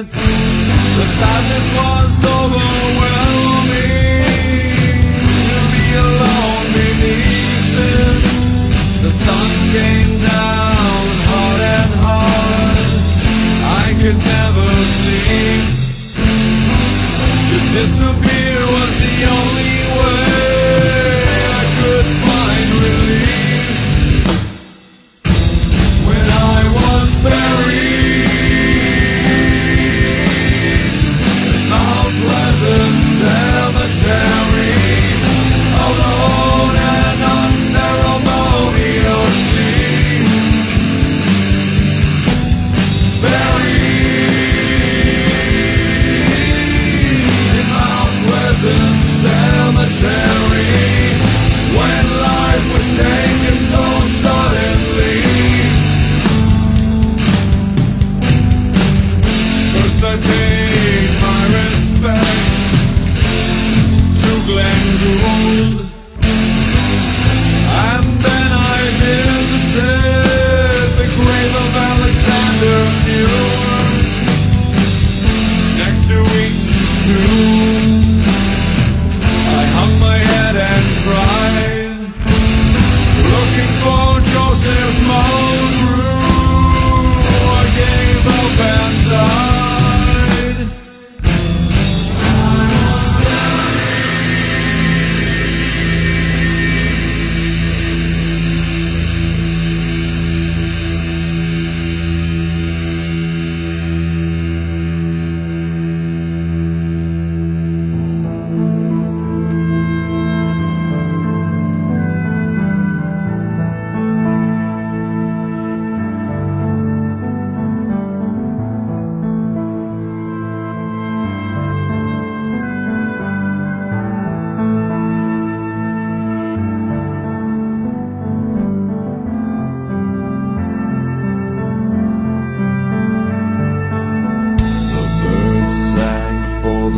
it. The sadness was overwhelming.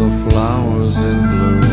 The flowers in bloom.